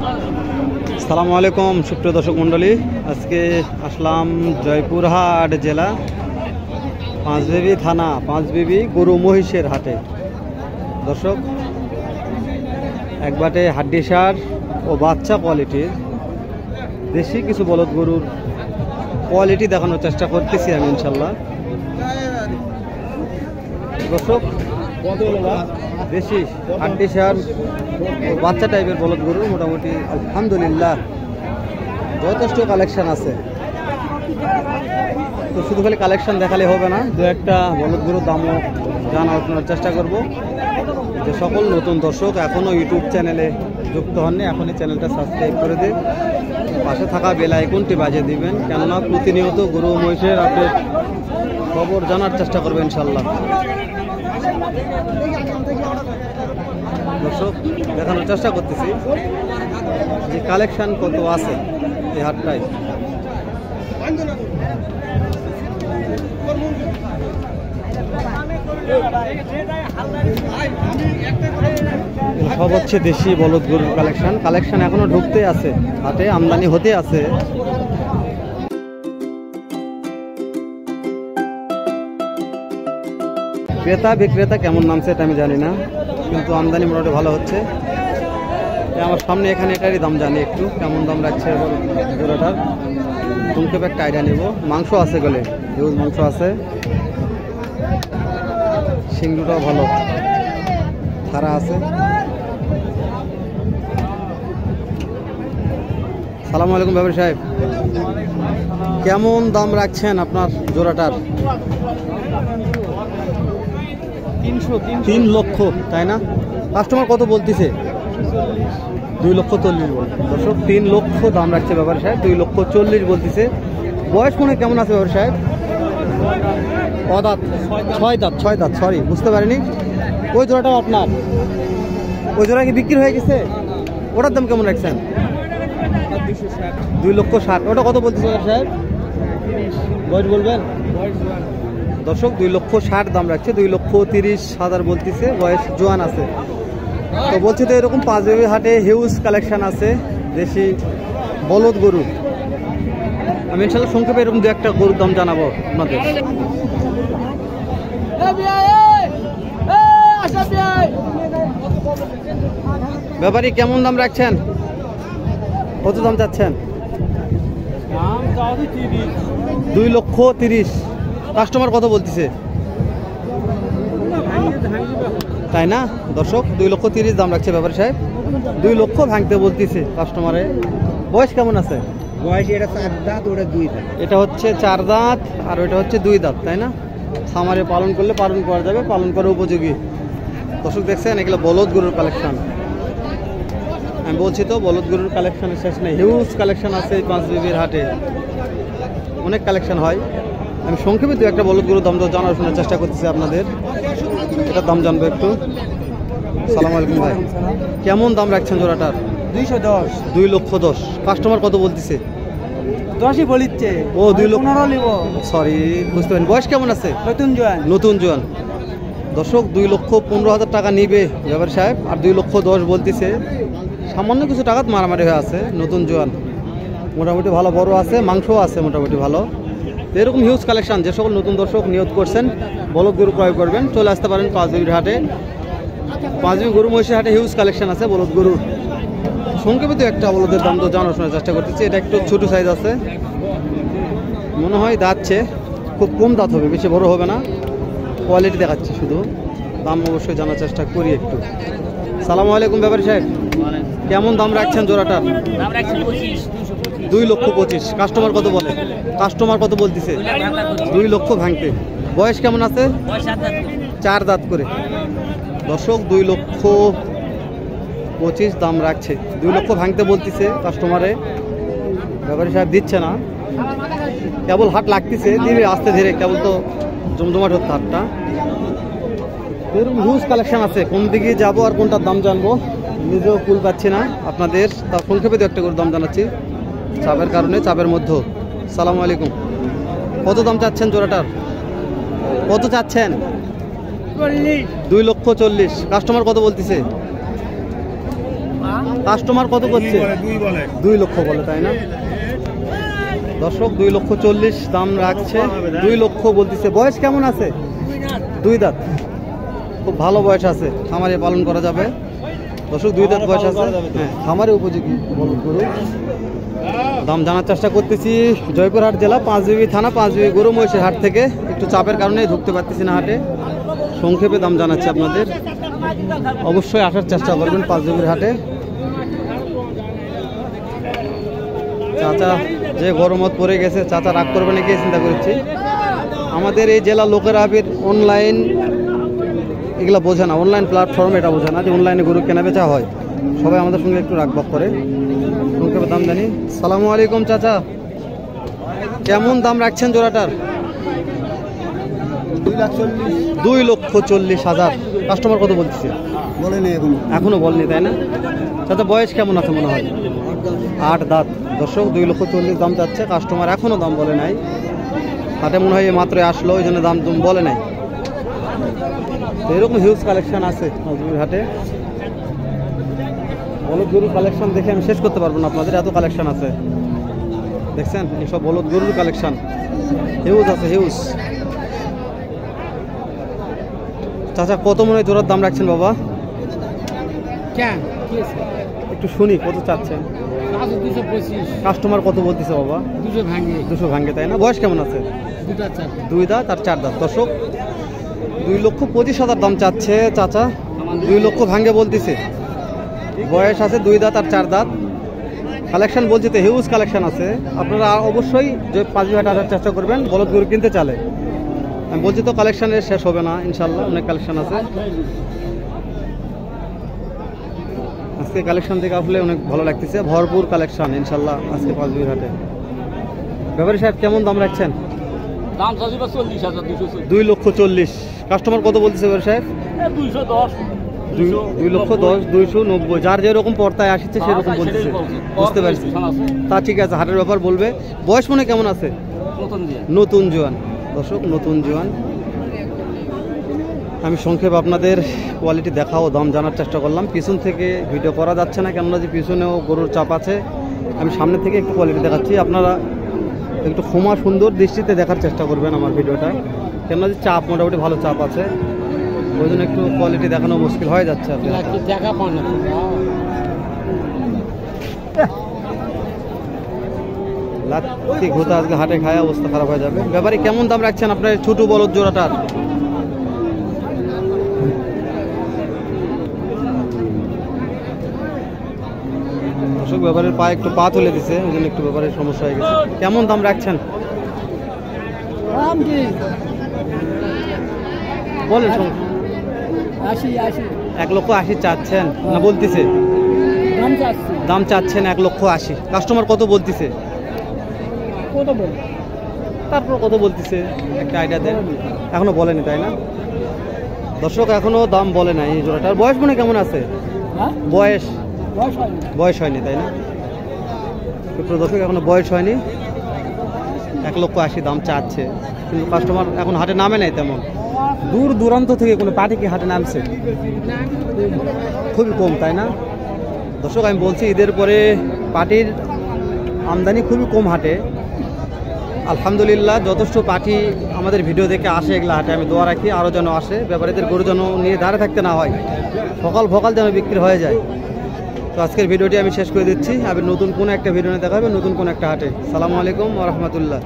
সালামু আলাইকুম, সুপ্রিয় দর্শক মণ্ডলী। আজকে আসলাম জয়পুরহাট জেলা পাঁচ পাঁচবিবি থানা পাঁচ পাঁচবিবি গরু মহিষের হাটে। দর্শক এক বাটে হাড্ডি সার ও বাচ্চা কোয়ালিটির দেশি কিছু বলদ গরুর কোয়ালিটি দেখানোর চেষ্টা করতেছি আমি, ইনশাল্লাহ। দর্শক দেশি হাড্ডি সার বাচ্চা টাইপের বলদ গরু, মোটামুটি আলহামদুলিল্লাহ। যথেষ্ট কালেকশন আছে। তো শুধু খালি কালেকশন দেখালে হবে না, দু একটা বলদ গরুর দামও জানার চেষ্টা করব। যে সকল নতুন দর্শক এখনও ইউটিউব চ্যানেলে যুক্ত হননি, এখনই চ্যানেলটা সাবস্ক্রাইব করে দিন। পাশে থাকা বেল আইকনটি বাজিয়ে দিবেন, কেননা প্রতিনিয়ত গরু মহিষের আপডেট খবর জানার চেষ্টা করবেন ইনশাল্লাহ দর্শক, দেখানোর চেষ্টা করতেছি যে কালেকশন কত আছে এই হাটটায়। সব হচ্ছে দেশি বলদ গরুর কালেকশন। কালেকশন এখনও ঢুকতে আছে, হাটে আমদানি হতে আছে। ক্রেতা, বিক্রেতা কেমন নামছে এটা আমি জানি না, কিন্তু আমদানি মোটামুটি ভালো হচ্ছে। আমার সামনে এখানে এটারই দাম জানি একটু, কেমন দাম রাখছে জোড়াটার। সংক্ষেপে একটা আইডিয়া নেব। মাংস আছে গেলে হিউজ মাংস আছে। সিংড়ুটাও ভালো। খারা আছে। সালাম আলাইকুম ব্যাপারী সাহেব। কেমন দাম রাখছেন আপনার জোড়াটার? তিন লক্ষ, তাই না? কাস্টমার কত বলতেছে? দুই লক্ষ চল্লিশ বল দর্শক, তিন লক্ষ দাম রাখছে ব্যাপার সাহেব, দুই লক্ষ চল্লিশ বলতেছে। বয়স মনে কেমন আছে ব্যাপার সাহেব? অদাত, ছয় দাঁত ছয় দাঁত সরি বুঝতে পারিনি। ওই জোড়াটাও আপনার। ওই জোড়া কি বিক্রি হয়ে গেছে? ওটার দাম কেমন রাখছেন? দুই লক্ষ ষাট। ওটা কত বলতেছে ব্যাপার সাহেব? বয়স বলবেন? দর্শক দুই লক্ষ ষাট দাম রাখছে দুই লক্ষ তিরিশ হাজার বলতেছে বয়স জোয়ান আছে। তো বলছি তো এরকম পাঁচ বেবি হাটে হিউজ কালেকশন আছে দেশি বলদ গরু। আমি ইনশাল্লাহ সংক্ষেপে এরকম দু একটা গরুর দাম জানাব আপনাদের। ব্যাপারী কেমন দাম রাখছেন? কত দাম চাচ্ছেন? দুই লক্ষ তিরিশ। কাস্টমার কত বলতেছে। তাই না? দর্শক দুই লক্ষ তিরিশ দাম রাখছে ব্যাপারী সাহেব। দুই লক্ষ ভাঙতে বলতেছে কাস্টমারে। বয়স কেমন আছে? বয়স এটা চার দাঁত ওটা দুই দাঁত। এটা হচ্ছে চার দাঁত আর ওটা হচ্ছে দুই দাঁত তাই না? খামারে পালন করলে পালন করা যাবে পালন করা উপযোগী। দর্শক দেখছেন এগুলো বলদ গরুর কালেকশন আমি বলছি তো বলদ গরুর কালেকশনের শেষ নেই। হিউজ কালেকশন আছে এই পাঁচ বিবির হাটে। অনেক কালেকশন হয়। আমি সংক্ষেপে দু একটা বলদ গরুর দাম তো জানার শোনার চেষ্টা করতেছি আপনাদের। এটার দাম জানব একটু। সালাম আলাইকুম ভাই। কেমন দাম রাখছেন জোড়াটার? দুইশো দশ। দুই লক্ষ দশ। কাস্টমার কত বলতেছে? দশই বলিচ্ছে। ও, দুই লক্ষ- সরি বুঝতে পারেন। বয়স কেমন আছে? নতুন জোয়ান। নতুন জোয়ান। দর্শক দুই লক্ষ পনেরো হাজার টাকা নিবে ব্যাপারী সাহেব আর দুই লক্ষ দশ বলতেছে। সামান্য কিছু টাকাত মারামারি হয়ে আছে নতুন জোয়ান। মোটামুটি ভালো বড় আছে মাংসও আছে মোটামুটি ভালো। এরকম হিউজ কালেকশন যে সকল নতুন দর্শক নিয়োগ করছেন বলদ গরু ক্রয় করবেন, চলে আসতে পারেন পাঁচবিবির হাটে। পাঁচবিবি গরু মহিষের হাটে হিউজ কালেকশন আছে বলদ গরুর। সংক্ষেপে তো একটা বলদের দাম তো জানার শোনার চেষ্টা করতেছি, এটা একটু ছোটো সাইজ আছে। মনে হয় দাঁতছে খুব কম দাঁত হবে, বেশি বড় হবে না। কোয়ালিটি দেখাচ্ছে শুধু, দাম অবশ্যই জানার চেষ্টা করি একটু। সালামু আলাইকুম ব্যাপারী সাহেব। কেমন দাম রাখছেন জোড়াটার দুই লক্ষ পঁচিশ। কাস্টমার কত বলে? কাস্টমার কত বলতেছে? দুই লক্ষ ভাঙতে। বয়স কেমন আছে? চার দাঁত করে। দর্শক দুই লক্ষ পঁচিশ দাম রাখছে। দুই লক্ষ ভাঙতে বলতেছে কাস্টমারে। ব্যাপারী সাহেব দিচ্ছে না। কেবল হাট লাগতেছে ধীরে আস্তে ধীরে। কেবল তো জমজমাট হচ্ছে হাটটা। এরকম হিউজ কালেকশন আছে। কোন দিকে যাব আর কোনটার দাম জানব? নিজেও কুল পাচ্ছি না আপনাদের তার সংক্ষেপে দু একটা করে দাম জানাচ্ছি। চাপের কারণে চাপের মধ্যে সালাম আলাইকুম। কত দাম চাচ্ছেন জোড়াটার? কত চাচ্ছেন? দুই লক্ষ চল্লিশ। কাস্টমার কত বলতেছে? কাস্টমার কত করছে? দুই দুই লক্ষ বলে তাই না? দর্শক দুই লক্ষ চল্লিশ দাম রাখছে। দুই লক্ষ বলতেছে। বয়স কেমন আছে? দুই দাঁত। খুব ভালো বয়স আছে। খামারে পালন করা যাবে। দর্শক দুই দাঁত বয়স আছে। হ্যাঁ খামারে উপযোগী। বলুন গরু দাম জানার চেষ্টা করতেছি। জয়পুরহাট জেলা পাঁচ পাঁচবিবি থানা পাঁচ পাঁচবিবি গরু মহিষের হাট থেকে। একটু চাপের কারণে ঢুকতে পারতেছি না হাটে। সংক্ষেপে দাম জানাচ্ছি আপনাদের। অবশ্যই আসার চেষ্টা করবেন পাঁচ পাঁচবিবির হাটে। চাচা যে গরমত পড়ে গেছে চাচা রাগ করবে নাকি? চিন্তা করছি। আমাদের এই জেলা লোকেরা আবির অনলাইন এগুলা বোঝে না। অনলাইন প্ল্যাটফর্ম এটা বোঝে না যে অনলাইনে গরু কেনা বেচা হয়। সবাই আমাদের সঙ্গে একটু রাগবাগ করে। সংক্ষেপে দাম জানি। সালামু আলাইকুম চাচা। কেমন দাম রাখছেন জোড়াটার? দুই লক্ষ চল্লিশ হাজার। কাস্টমার কত বলছে বলে এখনও। বলনি তাই না? চাচা বয়স কেমন আছে মনে হয়? আট দাঁত। দর্শক দুই লক্ষ চল্লিশ দাম চাচ্ছে। কাস্টমার এখনও দাম বলে নাই। হাটে মনে হয় এই মাত্র আসলো ওই জন্য দাম তুম বলে নাই। এরকম হিউজ কালেকশন আছে নজরুল হাটে। বলদ গরুর কালেকশন দেখে আমি শেষ করতে পারব না আপনাদের এত কালেকশন আছে। দেখছেন? এইসব বলদ গরুর কালেকশন হিউজ আছে হিউজ চাচা কত মনে জোড়ার দাম রাখছেন বাবা? একটু শুনি কত চাচ্ছেন? কাস্টমার কত বলতেছে বাবা? দুশো ভাঙে। দুশো ভাঙ্গে তাই না? বয়স কেমন আছে? দুই দাঁত আর চার দাঁত। দর্শক দুই লক্ষ পঁচিশ হাজার দাম চাচ্ছে চাচা। দুই লক্ষ ভাঙ্গে বলতেছে। বয়স আছে দুই দাঁত আর চার দাঁত। কালেকশন বলছে তো হিউজ কালেকশন আছে। আপনারা অবশ্যই যে পাঁচ হাট আসার চেষ্টা করবেন বলদ গরু কিনতে চালে আমি বলছি তো কালেকশনের শেষ হবে না ইনশাল্লাহ অনেক কালেকশন আছে। আজকে কালেকশন থেকে আসলে অনেক ভালো লাগতেছে। ভরপুর কালেকশন ইনশাল্লাহ আজকে পাঁচ হাটে। ব্যাপারী সাহেব কেমন দাম রাখছেন? হাজার দুই লক্ষ চল্লিশ। কাস্টমার কত বলতেছে ব্যাপারী সাহেব? দুইশো দশ। দুই- লক্ষ দশ দুইশো নব্বই। যার যেরকম পর্তায় আসছে সেরকম বলতেছে। বুঝতে পারছি। তা ঠিক আছে হাটের ব্যাপার বলবে। বয়স মনে কেমন আছে? নতুন নতুন জোয়ান। দর্শক নতুন জোয়ান। আমি সংক্ষেপ আপনাদের কোয়ালিটি দেখাও দাম জানার চেষ্টা করলাম। পিছন থেকে ভিডিও করা যাচ্ছে না কেননা যে পিছনেও গরুর চাপ আছে। আমি সামনে থেকে একটু কোয়ালিটি দেখাচ্ছি। আপনারা একটু ক্ষমা সুন্দর দৃষ্টিতে দেখার চেষ্টা করবেন আমার ভিডিওটা কেননা যে চাপ মোটামুটি ভালো চাপ আছে ওই জন্য একটু কোয়ালিটি দেখানো মুশকিল হয়ে যাচ্ছে আপনার দেখা পান না লাত্তি ঘুতা আজকে হাটে খায় অবস্থা খারাপ হয়ে যাবে। ব্যাপারে কেমন দাম রাখছেন আপনার ছোট বলদ জোড়াটার? অশোক ব্যাপারের পায়ে একটু পা তুলে দিছে ওই জন্য একটু ব্যাপারের সমস্যা হয়ে গেছে। কেমন দাম রাখছেন? দাম কি বলেন আশি আশি। এক লক্ষ আশি চাচ্ছেন না বলতেছে? দাম চাচ্ছেন এক লক্ষ আশি। কাস্টমার কত বলতেছে? তারপর কত বলতেছে? একটা আইডিয়া দেন। এখনও বলেনি তাই না? দর্শক এখনও দাম বলে নাই এই জোড়াটার। বয়স মনে কেমন আছে? হ্যাঁ? বয়স? বয়স হয়নি। তাই না? দর্শক এখনও বয়স হয়নি। এক লক্ষ আশি দাম চাচ্ছে। কিন্তু কাস্টমার এখন হাটে নামে নাই তেমন। দূর দূরান্ত থেকে কোনো পার্টি কি হাটে নামছে? খুবই কম, তাই না? দর্শক, আমি বলছি, ঈদের পরে পার্টির আমদানি খুবই কম হাটে। আলহামদুলিল্লাহ, যথেষ্ট পার্টি আমাদের ভিডিও দেখে আসে এগুলো হাটে। আমি দোয়া রাখি আরও যেন আসে। ব্যাপারীদের গরু যেন নিয়ে দাঁড়িয়ে থাকতে না হয়। সকাল ভকাল যেন বিক্রি হয়ে যায়। তো আজকের ভিডিওটি আমি শেষ করে দিচ্ছি। আবার নতুন কোনো একটা ভিডিও নিয়ে দেখা হবে, নতুন কোনো একটা হাটে। সালামু আলাইকুম রহমতুল্লাহ।